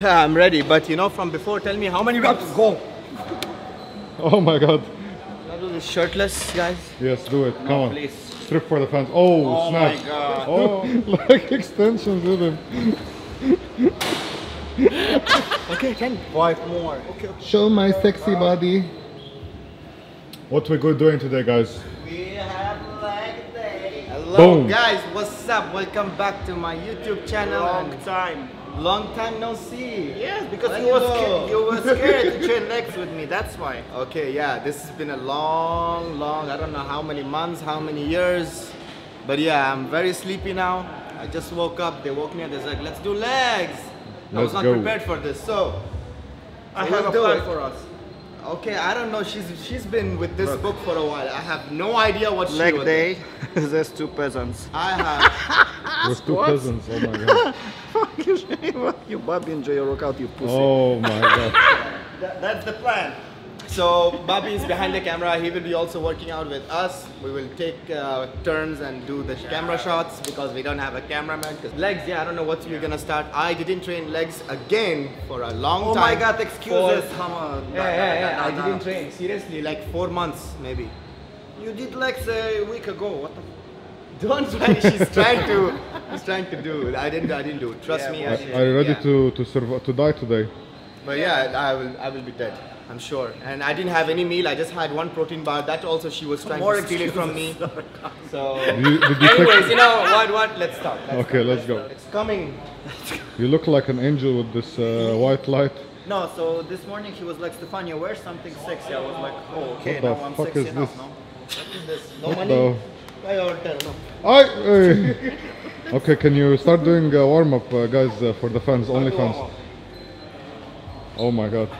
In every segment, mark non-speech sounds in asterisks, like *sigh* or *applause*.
I'm ready, but you know from before, tell me how many reps? Go. Oh my god. I do this shirtless, guys? Yes, do it. Come on. Please. Strip for the fans. Oh, Oh snap. my god. Oh, *laughs* like extensions with him. *laughs* Okay, ten. Five more. Okay. Show my sexy body. What we good doing today, guys? We have leg day. Hello, Boom. guys. What's up? Welcome back to my YouTube channel. Long time. Long time no see. Yes, because Let you me was know. scared, you were scared to train legs with me. That's why. Okay, yeah, this has been a long, long, I don't know how many months, how many years. But yeah, I'm very sleepy now. I just woke up, they woke me up, they're like, let's do legs. I was Let's not go. prepared for this, so. I have we'll a plan for us. Okay, I don't know, she's she's been with this Look. book for a while. I have no idea what she Leg was- day. *laughs* There's two peasants. I have. *laughs* With two What? peasants. Oh my god. *laughs* Fuck you, Shane. you Bobby enjoy your workout, you pussy. Oh my god. That- that's the plan. So Bobby is behind the camera. He will be also working out with us. We will take uh, turns and do the camera shots because we don't have a cameraman. legs, yeah, I don't know what you're gonna start. I didn't train legs again for a long Oh time. my god, excuses. For- Come on. Yeah, yeah, yeah. I No, no, didn't train seriously, like four months maybe. You did legs a week ago. What the? *laughs* Don't try. She's trying to. She's trying to do. I didn't. I didn't do. Trust Yeah, me. well, I Are didn't. you ready yeah. to to survive to die today? But yeah, I will. I will be dead. I'm sure. And I didn't have any meal. I just had one protein bar. That also she was trying More to steal it from me. *laughs* So. You- did you Anyways, you know what? What? Let's start. Let's Okay, start, let's go. It's coming. You look like an angel with this uh, white light. No, so this morning he was like, Stefania, wear something sexy. I was like, oh, okay, What the now I'm fuck sexy is enough, this? no? What is this? No What money. the? Buy your hotel. No. I, hey. Okay, can you start doing uh, warm up, uh, guys, uh, for the fans, only fans? Oh my god.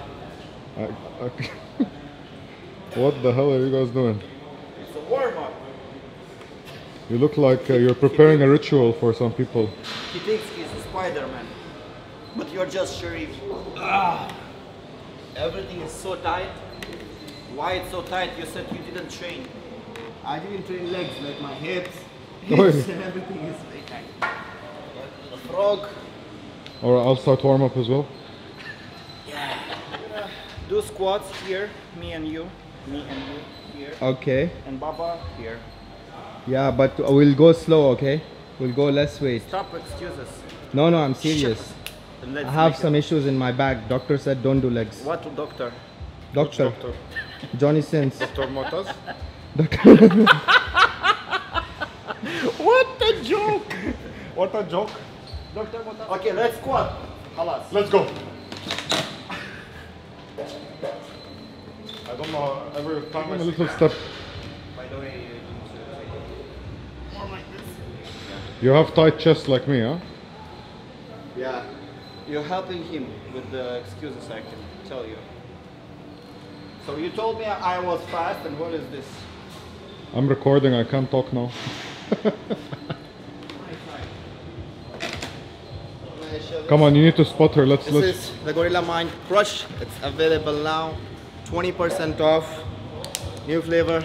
I, I, *laughs* what the hell are you guys doing? It's a warm up. You look like uh, you're preparing a ritual for some people. He thinks he's a Spider-Man. But you're just Sharif. Everything is so tight. Why it's so tight? You said you didn't train. I didn't train legs like my hips, *laughs* hips and *laughs* everything is very tight. The frog. Or I'll start warm up as well. Do squats here, me and you. Me and you here. Okay. And Baba here. Yeah, but we'll go slow. Okay. We'll go less weight. Stop excuses. No, no, I'm serious. I have some issues in my back. Doctor said don't do legs. What doctor? Doctor. *laughs* Johnny Sins. Dr. Motas? *laughs* What a joke! *laughs* What a joke. Doctor Mota. Okay, let's squat. Halas. Let's go. I don't know, every time I a little step. By the way, more like this. You have tight chest like me, huh? Yeah. You're helping him with the excuses, I can tell you. So you told me I was fast, and what is this? I'm recording, I can't talk now. *laughs* Come on, you need to spot her. Let's This let's is the Gorilla Mind Crush. It's available now. 20% off. New flavor.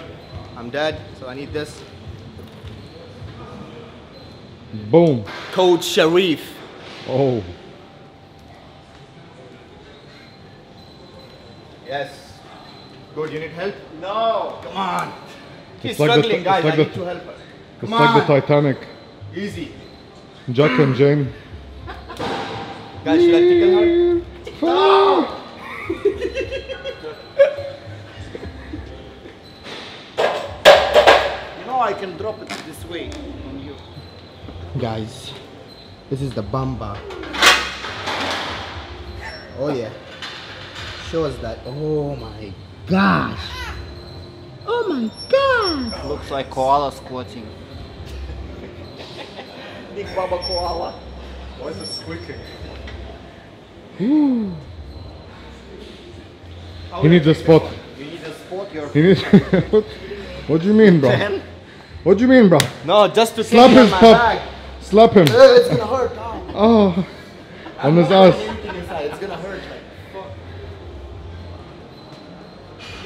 I'm dead, so I need this. boom. Code Sharif. Oh. Yes. Good, you need help? No! Come on. She's It's like the- struggling, it's guys. like I the- need to help her. It's Come like on. the Titanic. Easy. Jack and Jane. Guys, should I tickle her? *laughs* Ah! *laughs* I can drop it this way on you. Guys, this is the Bamba. Oh yeah. Show us that. Oh my gosh. Oh my god. Looks like koala squatting. *laughs* Big Baba koala. Why is it squeaking? He needs a spot. You need a spot your He needs. *laughs* what, what do you mean, bro? Ten. What do you mean, bro? No, just to slap his pup. Slap him. It's gonna hurt. Oh, oh. I'm just us. It's gonna hurt. Like, fuck.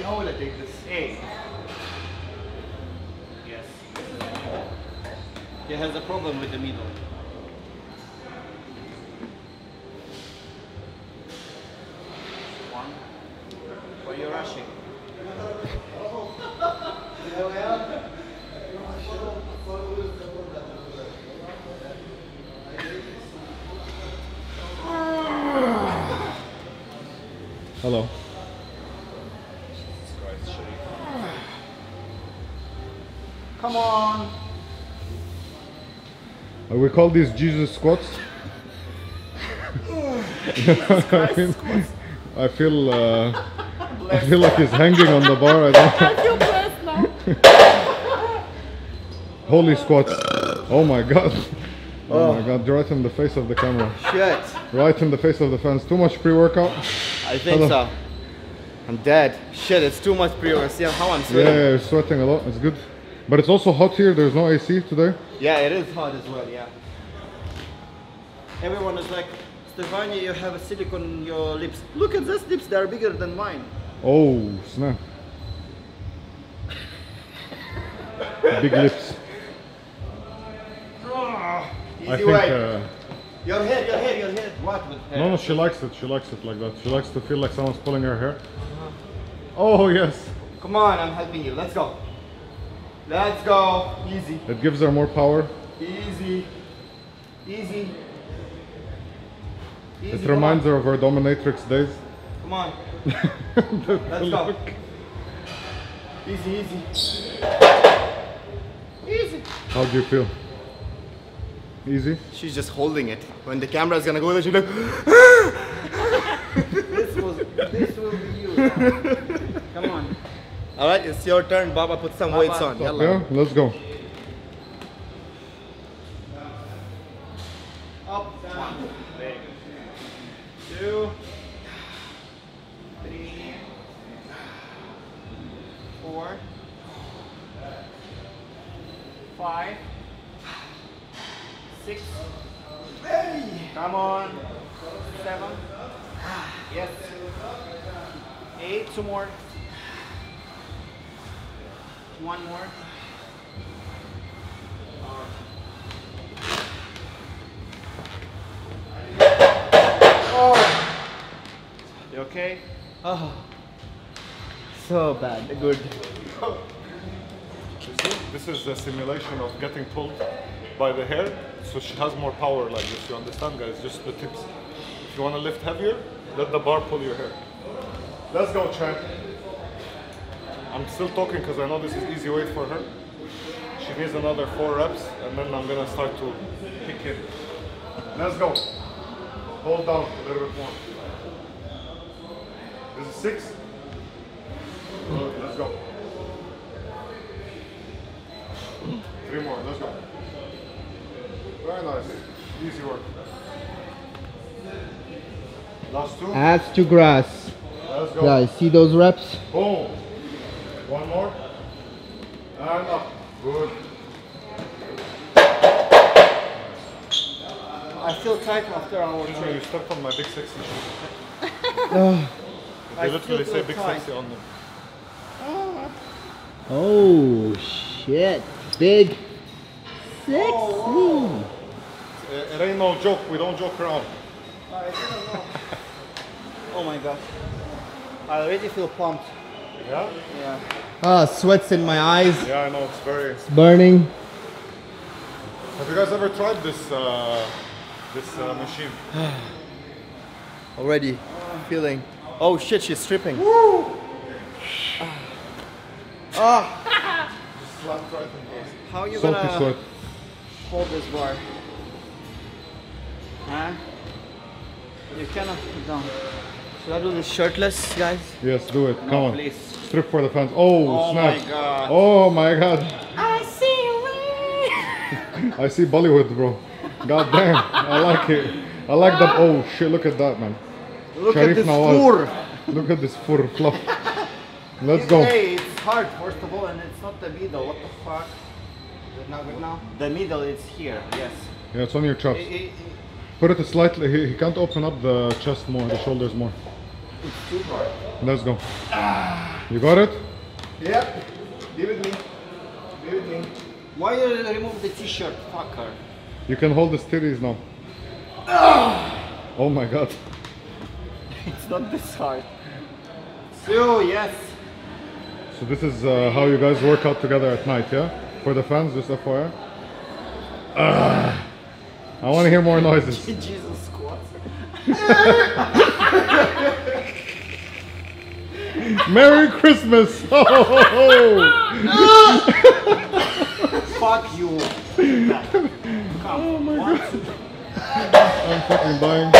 How will I take this? Hey. Yes. He has a problem with the middle. One. Why are *laughs* you rushing? Hello. Come on. Uh, we call these Jesus squats. I, mean, I feel uh, I feel like he's hanging on the bar. I don't I feel blessed now. *laughs* Holy squats. Oh my god. Oh, my god, right in the face of the camera. Shit. Right in the face of the fans. Too much pre-workout? I think Hello. so. I'm dead. Shit, it's too much pre-work. See how I'm Yeah, sweating? yeah, you're sweating a lot. It's good. But it's also hot here. There's no AC today. Yeah, it is hot as well, yeah. Everyone is like, Stefania, you have a silicone in your lips. Look at these lips, they're bigger than mine. Oh, snap. Big lips. *laughs* Easy I think. way. Uh, Your hair, your hair, your hair. What with no, no, she likes it. She likes it like that. She likes to feel like someone's pulling her hair. Oh, yes. Come on, I'm helping you. Let's go. Let's go. Easy. It gives her more power. Easy. Easy. Easy. It reminds her of her dominatrix days. Come on. *laughs* Let's go. Easy, easy. Easy. How do you feel? Easy? She's just holding it. When the camera's gonna go there, she's like, *gasps* This was, this will be you. Come on. All right, it's your turn. Baba, put some Baba. weights on. Yalla. Yeah, let's go. Up, down. Two. Three. Four. Five. Six. Hey. Come on. Seven. Yes. Eight. Two more. One more. Oh. You okay? Oh, so bad. Good. You see, this is the simulation of getting pulled by the hair, so she has more power like this. You understand, guys? Just the tips. If you want to lift heavier, let the bar pull your hair. Let's go, champ. I'm still talking because I know this is easy weight for her. She needs another four reps, and then I'm gonna start to kick in. Let's go. Hold down a little bit more. This is six. Okay, let's go. Three more, let's go. Very. Easy work. Last two. Ass to grass. Let's go. Guys, see those reps? Boom. One more. And up. Good. I feel tight after our You know, you training. stepped on my big sexy shoes. *laughs* Oh. They I literally say big tight. sexy on them. Oh shit. Big. Sexy. Uh, It ain't no joke. We don't joke around. I didn't know. oh my god. I already feel pumped. Yeah? Yeah. Ah, sweats in my eyes. Yeah, I know. It's very. Burning. Have you guys ever tried this uh, this uh, machine? *sighs* Already feeling. Oh shit, she's stripping. Woo! *sighs* Ah, *laughs* Slap right in this. how you Salty gonna hold this bar? Huh? You cannot put down. Should I do this shirtless, guys? Yes, do it. Come on. please. Strip for the fans. Oh, Oh snap. my god. Oh my god. I see you. *laughs* I see Bollywood, bro. God damn. I like it. I like that. Oh shit, look at that, man. Look Sharif at this Nawaz. fur. Look at this fur fluff. *laughs* Let's go. Hey, it's hard first of all, and it's not the middle. What the fuck? Is it not good now? The middle is here. Yes. Yeah, it's on your chops. It- it- Put it slightly. He, he can't open up the chest more, the shoulders more. it's too hard. Let's go. Ah. You got it? Yep. Be with me. Be with me. Why you remove the t-shirt, fucker? You can hold the titties now. Oh my god. *laughs* It's not this hard. Oh, yes. So this is uh, how you guys work out together at night, yeah? For the fans, just FYI. Ah, I want to hear more noises. *laughs* Jesus squats. *laughs* Merry Christmas! *laughs* Oh, Fuck you. Come. oh my One, god. two, I'm fucking dying.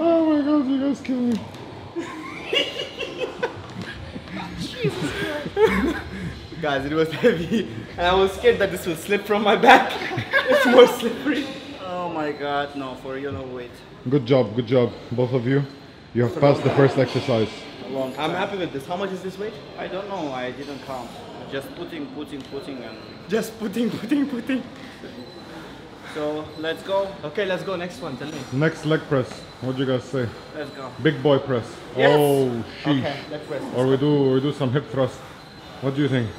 oh my god, you guys kill me. *laughs* Guys, it was heavy, and I was scared that this will slip from my back. *laughs* it's more slippery. Oh my god, no, for you, no wait. Good job, good job, both of you. You have passed the first exercise. Long I'm happy with this. How much is this weight? I don't know, I didn't count. Just putting, putting, putting, and Just putting, putting, putting. so let's go. Okay, let's go. Next one. Tell me. Next leg press. What do you guys say? Let's go. Big boy press. Yes. Oh, sheesh. Okay, let's press. Or we do we do some hip thrust. What do you think?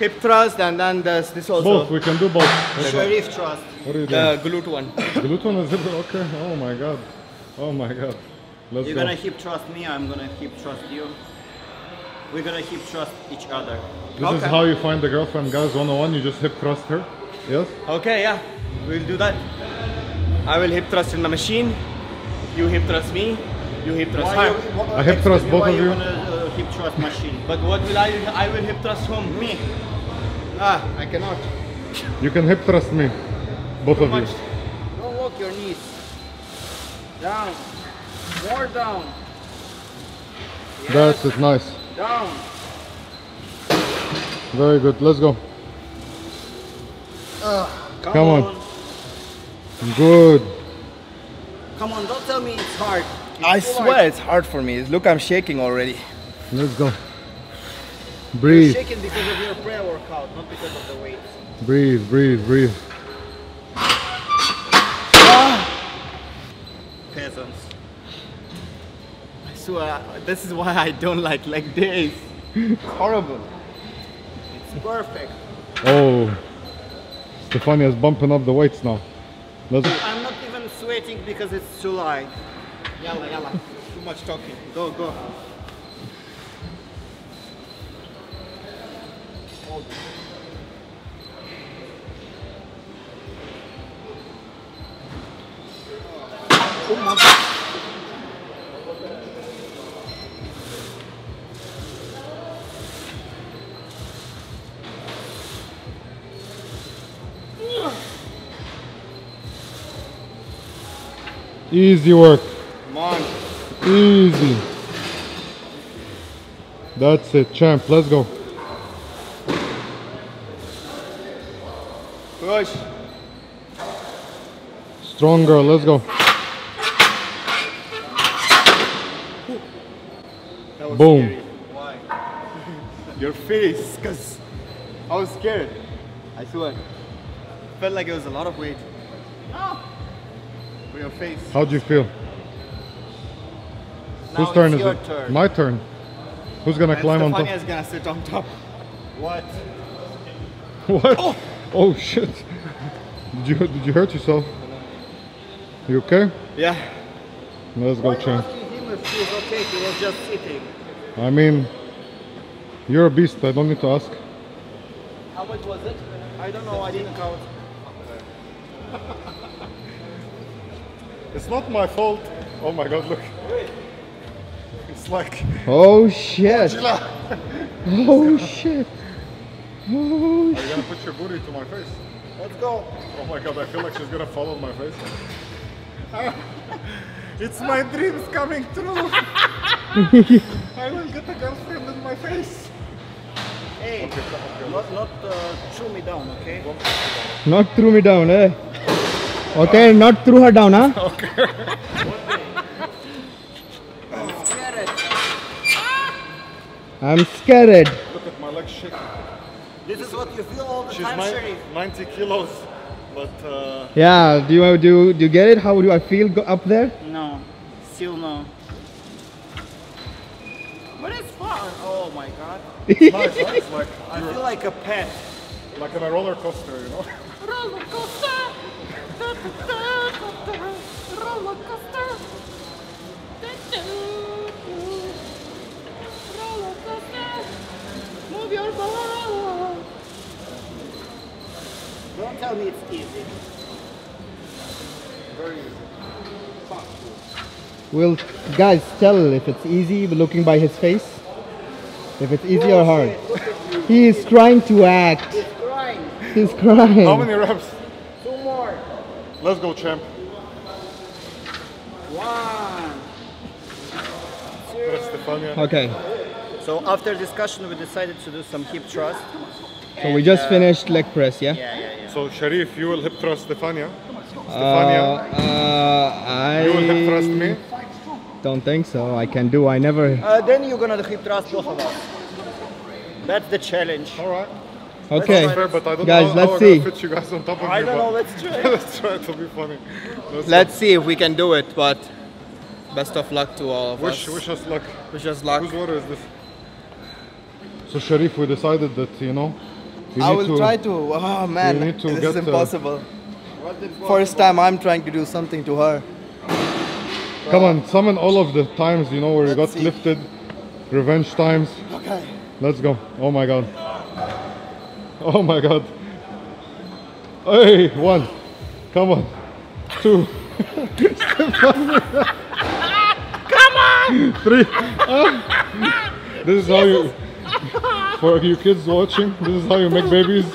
Hip thrust and then this, this also. Both. We can do both. Sharif trust. What are you doing? The glute one. *laughs* Gluten is hip. Okay. Oh my god. Oh my god. Let's You're go. gonna hip trust me, I'm gonna hip trust you. We're gonna hip trust each other. This is how you find the girlfriend, guys. 101. You just hip thrust her. Yes. Okay, yeah, we'll do that. I will hip thrust in the machine. You hip thrust me. You hip thrust her. I hip excuse trust me, both why of you. Gonna uh, hip trust machine? But what will I? I will hip thrust whom? Me. Ah, I cannot. You can hip thrust me. Both of you. Don't walk your knees. Down. More down. Yes. That's it. Nice. Down. Very good. Let's go. Come, Come on. Good. Come on, don't tell me it's hard. It's I swear hard. it's hard for me. Look, I'm shaking already. Let's go. Breathe. You're shaking because of your pre-workout, not because of the weights. Breathe. Breathe. Breathe. Ah! Peasants. I swear, this is why I don't like leg days. It's horrible. It's perfect. Oh. Stefania is bumping up the weights now. Let's. I'm not even sweating because it's July. Yalla, yalla. Too much talking. Go, go. Easy work. Come on. Easy. That's it, champ. Let's go. Push. Stronger. Let's go. Boom. scary. Why? *laughs* Your face, because I was scared. I swear. Felt like it was a lot of weight. For your face. How do you feel? Now Whose turn it's is your it? turn. My turn. Who's gonna And climb on top? Stefania is gonna sit on top. What? What? Oh! oh. shit! Did you did you hurt yourself? You okay? Yeah. Let's go, champ. asking him if he's okay? He was just sitting. I mean, you're a beast. I don't need to ask. How much was it? I don't know, I didn't count. *laughs* It's not my fault. Oh my god! Look. It's like. Oh shit. Oh shit! Oh Are you gonna put your booty to my face? Let's go. Oh my god! I feel like she's gonna follow my face. *laughs* it's my dreams coming true. *laughs* I will get a girlfriend in my face. Hey, okay, not, not uh, chew me down, okay? Not threw me down, eh? Okay, not threw her down, huh? Get it. I'm scared. Look at my legs shaking. This is what you feel all the She's time, nine- Sharif. 90 kilos, but uh, Yeah, do you do do you get it? How do I feel go up there? No, still no. But it's fun. Oh my god. nice, huh? It's like I feel like a pet. like on a roller coaster, you know. Roller coaster. Don't tell me it's easy. Will guys tell if it's easy looking by his face? If it's easy or hard? He is trying to act. He's crying. He's crying. How many reps? Two more. Let's go, champ. One. Press Stefania. Okay. So after discussion, we decided to do some hip thrust. So we just finished leg press, yeah? Yeah, yeah, yeah. So Sharif, you will hip thrust Stefania. Uh, Stefania, uh, you will hip thrust I me. don't think so. I can do. I never. Uh, then you're gonna hip thrust both of us. That's the challenge. All right. Okay. Fair, but I don't Guys, let's see. you guys on top of I don't know. Let's *laughs* try. Let's try. It'll be funny. Let's, Let's see if we can do it, but best of luck to all of wish us. wish us luck. Wish us luck. Whose water is this? So Sharif, we decided that you know. You I need will to, try to. Oh man, you need to this get, is uh, impossible. First time I'm trying to do something to her. Come on, summon all of the times you know where you got see. lifted. Revenge times. Okay. Let's go. Oh my god. *laughs* Oh my god. Hey, one. Come on. Two. Come on. Three. Ah. This is how you. For you kids watching, this is how you make babies.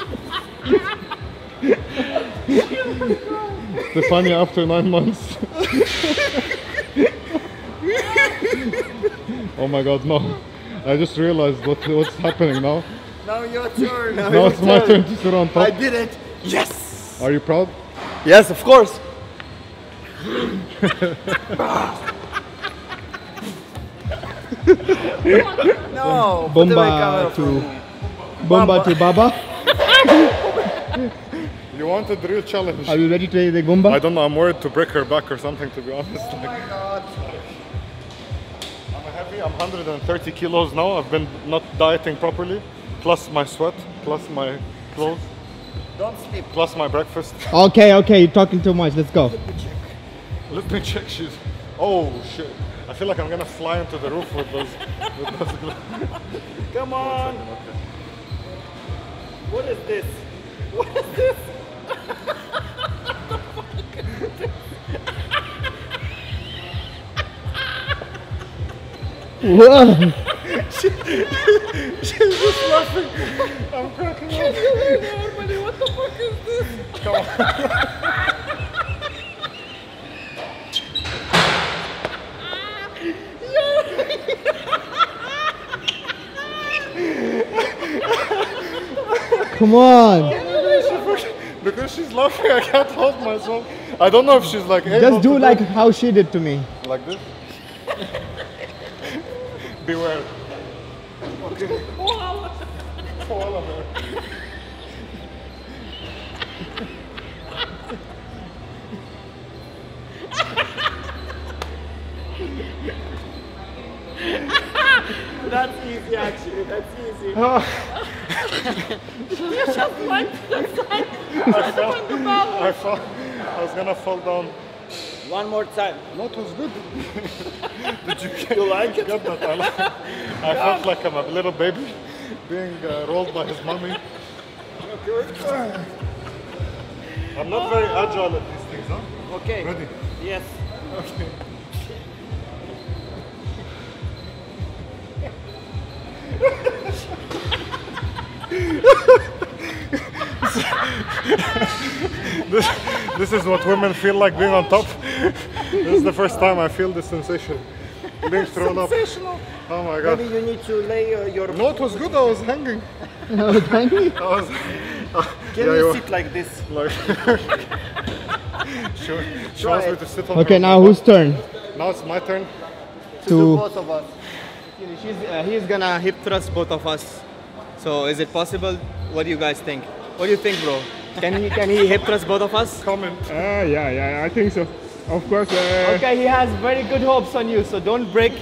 Stefania after nine months. oh my god, no. I just realized what, what's happening now. Now your turn. Now, Now your it's my turn to sit on top. I did it. Yes. Are you proud? Yes, of course. *laughs* no. put away camera Bomba to. Bomba to Baba. *laughs* You wanted the real challenge. Are you ready to take the I don't know, I'm worried to break her back or something to be honest. Oh Like, my god. I'm heavy, I'm 130 kilos now. I've been not dieting properly. Plus my sweat, plus my clothes, Don't sleep. plus my breakfast. Okay, okay. You're talking too much. Let's go. Let me check shoes. Oh shit. I feel like I'm gonna fly into the roof with those with those gloves. *laughs* Come on. What is this? What is this? Whoa. *laughs* She's just laughing. I'm cracking up. Normally, what the fuck is this? Come on. *laughs* Come on. Because she's laughing, I can't hold myself. I don't know if she's like able Just do to like how she did to me. like this. Beware. Okay. Koala bear. That's easy actually. That's easy. Oh. *laughs* You Just went to the side. I fall. I was gonna fall down. One more time. No, it was good. *laughs* Did you get, you like it? Get that? I, like, *laughs* I felt like I'm a little baby being uh, rolled by his mommy. I'm not very agile at these things, huh? Okay. Ready? Yes. Okay. *laughs* *laughs* this, this is what women feel like being on top. this is the first time I feel this sensation. Being thrown up. Oh my god. Maybe you need to lay uh, your. No, it was good. I was hanging. *laughs* I was hungry. I was. Can Yeah, you you- sit like this? *laughs* Like, she, she Try wants me to sit on Okay, now lap. whose turn? Now it's my turn. To do To both of us. She's, uh, he's gonna hip thrust both of us. So is it possible? What do you guys think? What do you think, bro? Can he can he hip thrust both of us? Comment. Uh, yeah, yeah, I think so. Of course. Uh, Okay, he has very good hopes on you, so don't break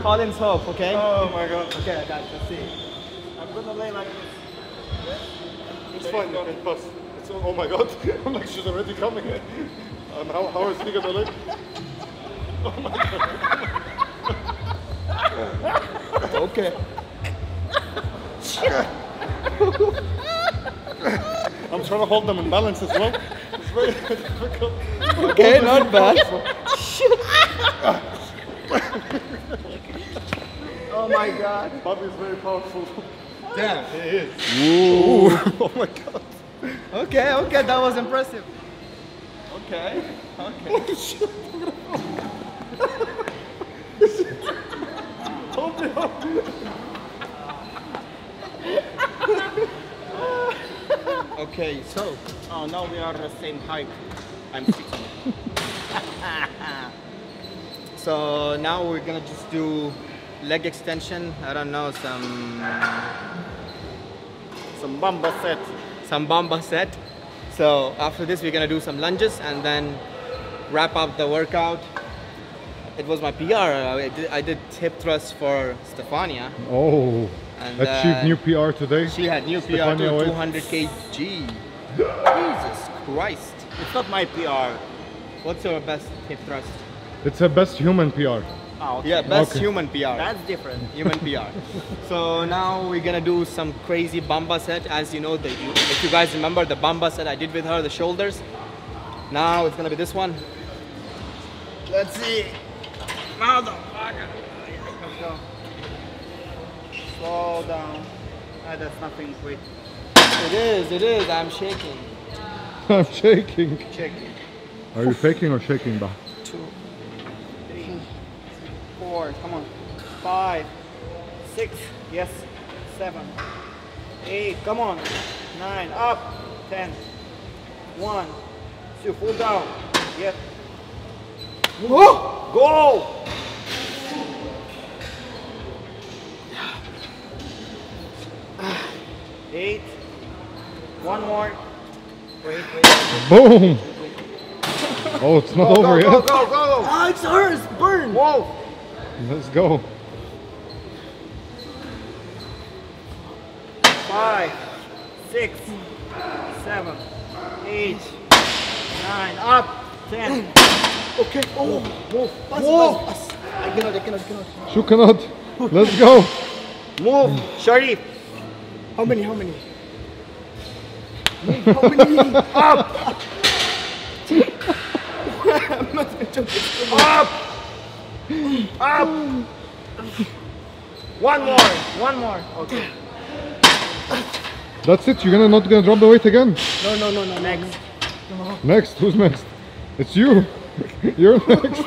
Colin's hope, okay? Oh my god. Okay, guys, let's see. I'm gonna lay like this. It's fine, you can pass. It's, oh my god. *laughs* I'm like, she's already coming. *laughs* And how, how is he gonna look? *laughs* Oh my god. okay. I'm trying to hold them in balance as well. It's very *laughs* difficult. Okay, not bad. *laughs* oh my god. Bobby is very powerful. Damn. *laughs* He is. oh my god. Okay, okay, that was impressive. Okay, okay. Okay, so Oh, now we are the same height. I'm sitting. *laughs* so now we're gonna just do leg extension. I don't know some Some bamba set. some bamba set. So after this, we're gonna do some lunges and then wrap up the workout. It was my PR. I did, I did hip thrust for Stefania. Oh, And, achieved uh, new PR today. She had new PR Stefania to 200 kg. Jesus Christ. It's not my PR. What's your best hip thrust? It's a best human PR. Oh, okay. Yeah, best Okay. human PR. That's different. human PR. *laughs* So now we're gonna do some crazy bamba set. As you know, the, if you guys remember the bamba set I did with her, the shoulders. Now it's gonna be this one. Let's see. Motherfucker. Let's go. Slow down. Ah, that's nothing. Wait. It is, it is. I'm shaking. *laughs* I'm shaking. Check it. Are you faking or shaking, Bah? Two, three, four. Come on. Five, six. Yes. Seven, eight. Come on. Nine. Up. Ten. One. Two. Full down. Yes. Go. Eight. One more. Wait, wait. Boom! Oh, it's not over go, yet. Go, go, go. Oh, it's hers. Burn. Whoa. Let's go. Five, six, seven, eight, nine, up, ten. *gasps* Okay. Oh, move. Pass, Move. pass, pass. I cannot, I cannot, I cannot. Shoo cannot. Let's *laughs* go. Move, Sharif. How many, how many? How many? Up, I'm not gonna up, up. One more, one more. Okay. That's it. You're gonna not gonna drop the weight again. No, no, no, no. Next. Next. Who's next? It's you. *laughs* You're next.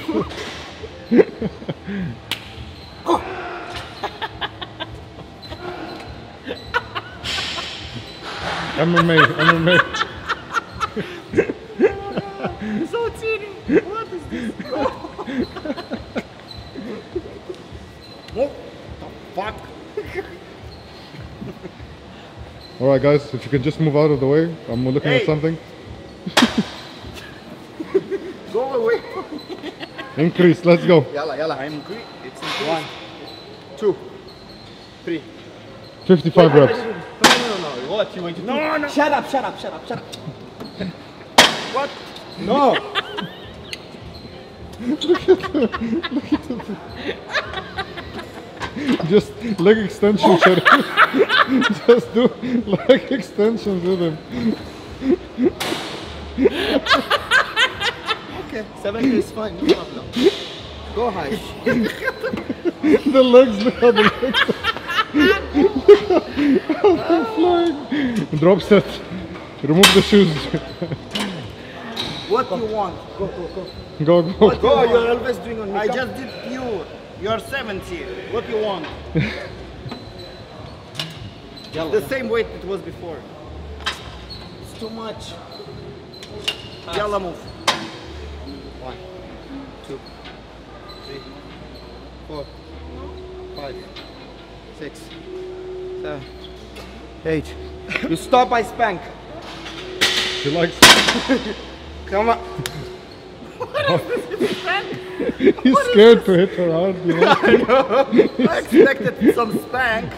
*laughs* MMA. MMA. So cheating. What is this? what The fuck? All right, guys. If you can just move out of the way, I'm looking at something. *laughs* Go away. Increase. Let's go. Yalla, yalla. I'm good. It's One, two, three. 55 reps. What? You want to do? No, no. Shut up, shut up, shut up, shut up. *laughs* What? No. *laughs* Just leg extension, *laughs* Sharif. Just do leg extensions with him. Okay. 70 is fine, no problem. Go high. The legs, look how the legs are. They're flying. Drop set. Remove the shoes. What do you want? Go, go, go. Go, go. Go, you're always doing on me. I just did you. You're 70. What you want? The same weight it was before. It's too much. Yalla move. One, two, three, four, five, six, seven, eight. You stop, I spank. She likes *laughs* Come on. What is this? *laughs* He's scared to hit her hard, you *laughs* know? I expected some spank.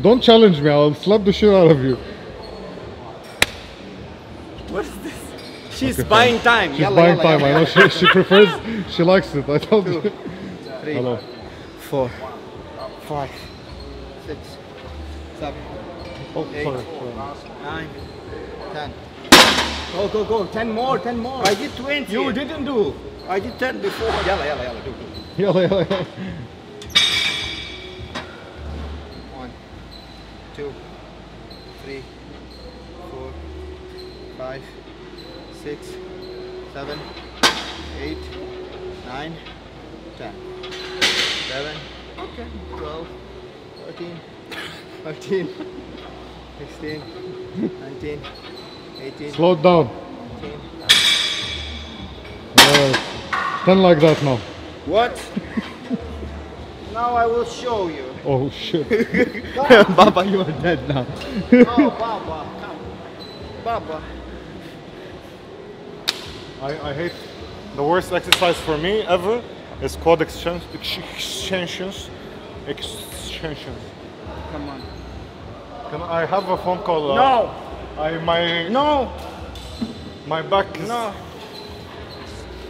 Don't challenge me, I'll slap the shit out of you. What's this? She's buying time. She's Yalla, buying yalla, time, yalla. I know. She, she prefers, she likes it. I told you. Three, Hello. Four, five, six, seven, Oh, eight, sorry. nine, ten. Go, go, go. Ten more, ten more. I did 20. You didn't do. I did 10 before. Yalla, yalla, yalla. Do, do. Yalla, yalla, yalla. One, two, three, four, five, six, seven, eight, nine, ten, eleven, okay, twelve, thirteen, fifteen, sixteen, nineteen, eighteen, Slow it down. nineteen. Yes. Ten like that now. What? now I will show you. Oh shit. *laughs* *laughs* Baba, you are dead now. Oh, Baba, come. Baba. I, I hate the worst exercise for me ever is quad exten- ex- extensions. Extensions. Come on. Can I have a phone call? uh, No! I my No! my back is. No!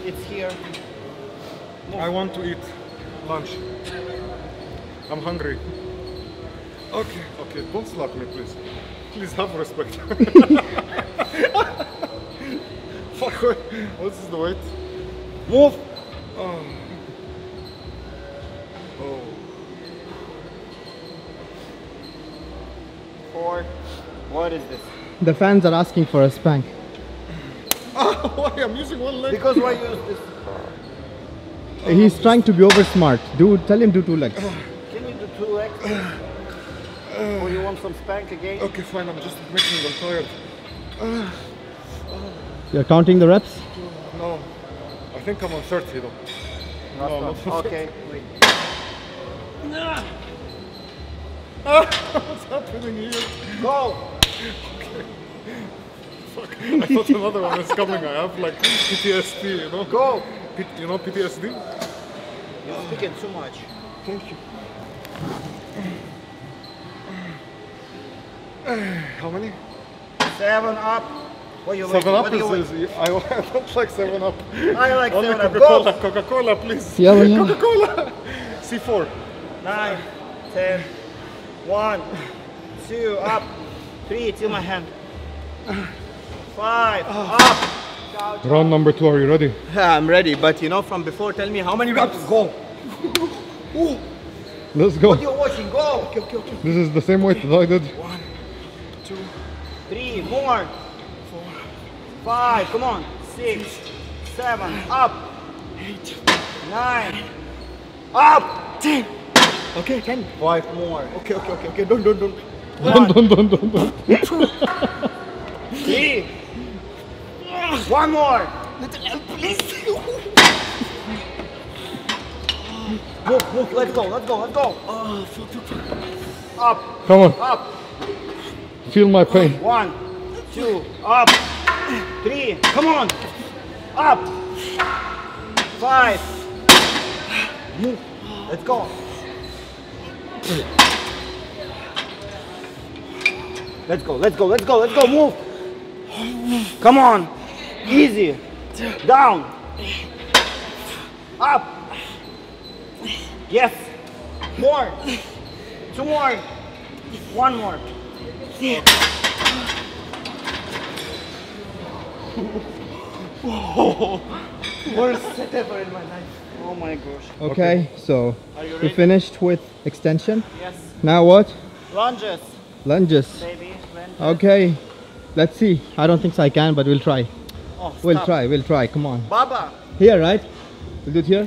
It's here. I want to eat lunch. I'm hungry. Okay, okay. Don't slap me, please. Please have respect. *laughs* Fuck. what- What is the weight? Move! Oh. Oh. Four. What is this? The fans are asking for a spank. *laughs* oh, Why? I'm using one leg. Because why use this? He's trying to be over smart. Do tell him do two legs. Can you do two legs? or you want some spank again? Okay, fine. I'm just making them tired. You're counting the reps? No, I think I'm on 30 though. No, not Okay, wait. What's happening here? Go! Fuck. I thought another one is coming. I have like PTSD, you know? Go! P- you know PTSD? You're speaking too much. Thank you. How many? Seven up. What you Seven? Up What do is, is I, *laughs* I don't like Seven Up. I like Only seven up. Coca-Cola, Coca-Cola, please. Yeah, yeah. Coca-Cola. C4. Nine, ten, one, two, up, three, till my hand. Five, up. Round number two. Are you ready? Yeah, I'm ready, but you know from before, tell me how many reps? Go. Let's go. You're watching. Go. This is the same weight that I did. Three more. Four, five. Come on. Six, seven. Up. Eight, nine. Up. Ten. Okay, ten. Five more. Okay, okay, okay, okay. Don't, don't, don't. Don't, don't, don't, don't, don't. *laughs* Three. One more. *laughs* Move, move. Let's go. Let's go. Let's go. Up. Come on. Up. Feel my pain. One, two, up. Three, come on. Up. Five. Move. Let's go. Let's go, let's go, let's go, let's go, move. Come on. Easy. Down. Up. Yes. More. Two more. One more. *laughs* Worst set ever in my life. Oh my gosh. Okay, so Are you we ready? finished with extension. Yes. Now what? Lunges, Lunges. baby. Lunges. Okay, let's see. I don't think so I can, but we'll try. Oh, We'll stop. try, we'll try. Come on. Baba. Here, right? We'll do it here.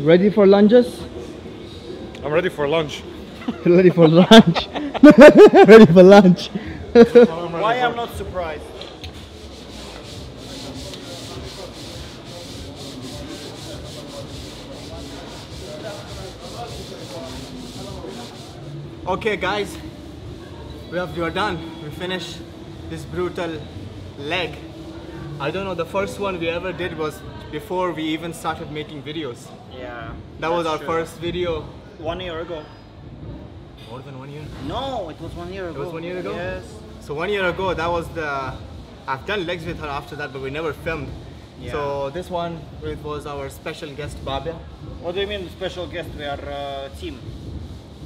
Ready for lunges? I'm ready for lunch. *laughs* Ready for lunch? *laughs* Ready for lunch? *laughs* Why I'm not surprised? Okay, guys, we have we are done. We finished this brutal leg. I don't know. The first one we ever did was before we even started making videos. Yeah. That was our true. first video. One year ago. More than one year. No, it was one year ago. It was one year ago? Yes. So one year ago, that was the. I've done legs with her after that, but we never filmed. Yeah. So this one it was our special guest Babia. What do you mean special guest? We are uh, team.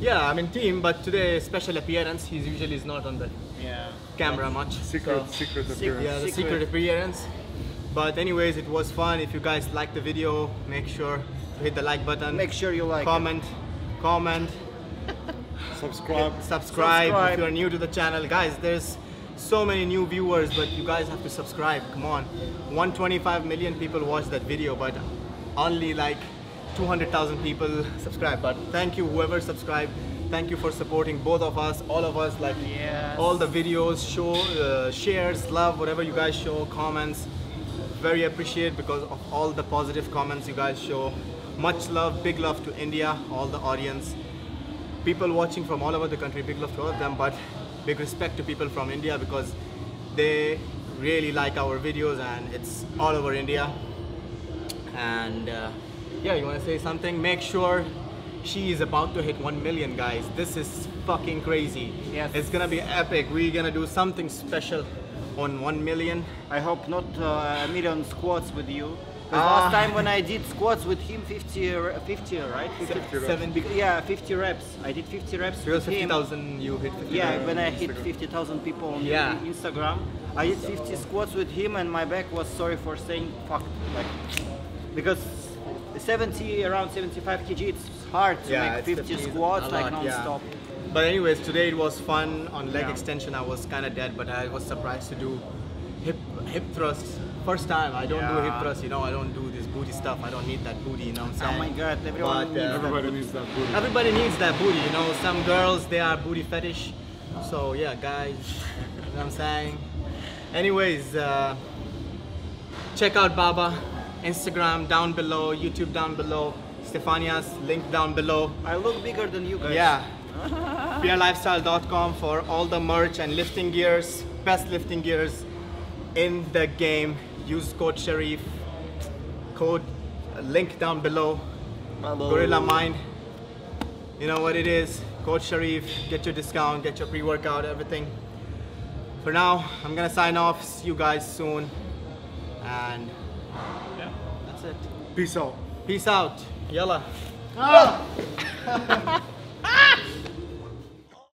Yeah, I mean team, but today special appearance. He's usually is not on the Yeah. camera much. Secret, so- secret Secret. appearance. Yeah, the Secret. secret appearance. But anyways, it was fun. If you guys liked the video, make sure to hit the like button. Make sure you like it. comment, comment, *laughs* Subscribe. subscribe, Subscribe. if you're new to the channel. Guys, there's so many new viewers, but you guys have to subscribe. Come on. 125 million people watched that video, but only like 200,000 people subscribe. But thank you, whoever subscribed. Thank you for supporting both of us, all of us, like Yes. all the videos, show, uh, shares, love, whatever you guys show, comments. Very appreciate because of all the positive comments you guys show. Much love, big love to India, all the audience people watching from all over the country, big love to all of them, but big respect to people from India because they really like our videos and it's all over India. And uh, yeah, you want to say something? Make sure she is about to hit 1 million, guys. This is fucking crazy. Yes. It's gonna be epic. We're gonna do something special on 1 million. I hope not uh, a million squats with you. Because Ah. last time when I did squats with him, 50, 50 right? 50, Seven big. yeah, 50 reps. I did 50 reps Because with him. 50,000 you hit 50,000. Yeah, when I hit 50,000 people on Yeah. Instagram, I did 50 squats with him, and my back was sorry for saying fuck, like because 70 around 75 kg, it's hard to Yeah, make 50 squats a like lot, non-stop. But anyways, today it was fun. On leg Yeah. extension, I was kind of dead, but I was surprised to do hip hip thrusts. First time, I don't do hip Yeah. thrusts. You know, I don't do this booty stuff. I don't need that booty. You know what I'm saying? Oh my god, everyone But, uh, needs that. Everybody needs that booty. Everybody needs that booty. You know, some girls they are booty fetish. So yeah, guys, you know what I'm saying. Anyways, uh, check out Baba, Instagram down below, YouTube down below, Stefania's link down below. I look bigger than you guys. Yeah. *laughs* PRLifestyle.com for all the merch and lifting gears, best lifting gears in the game. Use code Sharif. Code link down below. Gorilla Mind. You know what it is. Code Sharif. Get your discount, get your pre-workout, everything. For now, I'm gonna sign off. See you guys soon. And yeah, that's it. Peace out. Peace out. Yalla. Ah. *laughs*